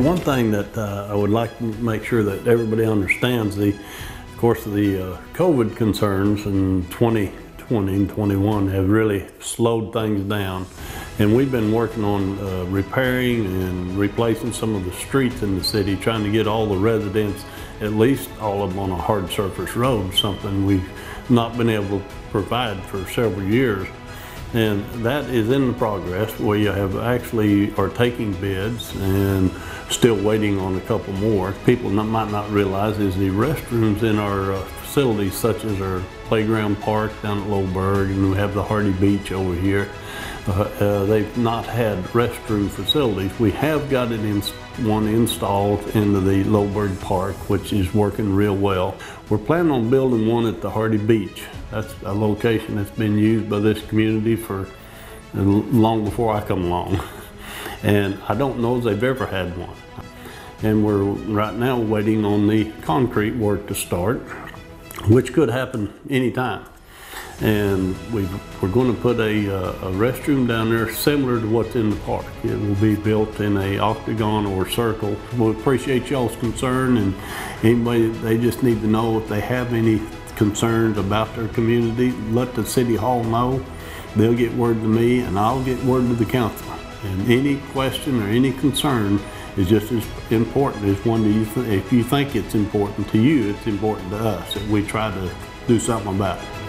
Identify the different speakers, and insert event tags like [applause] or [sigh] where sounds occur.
Speaker 1: One thing that uh, I would like to make sure that everybody understands the, of course, the uh, COVID concerns in 2020 and 21 have really slowed things down. And we've been working on uh, repairing and replacing some of the streets in the city, trying to get all the residents, at least all of them on a hard surface road, something we've not been able to provide for several years. And that is in the progress. We have actually are taking bids and still waiting on a couple more. People not, might not realize is the restrooms in our uh, facilities, such as our playground park down at Loberg, and we have the Hardy Beach over here. Uh, they've not had restroom facilities. We have got it in, one installed into the Loberg Park, which is working real well. We're planning on building one at the Hardy Beach. That's a location that's been used by this community for uh, long before I come along. [laughs] And I don't know if they've ever had one. And we're right now waiting on the concrete work to start, which could happen anytime and we are going to put a, uh, a, restroom down there similar to what's in the park. It will be built in a octagon or circle. We appreciate y'all's concern and anybody, they just need to know if they have any concerns about their community, let the city hall know. They'll get word to me and I'll get word to the council. And any question or any concern is just as important as one do you if you think it's important to you, it's important to us that we try to do something about it.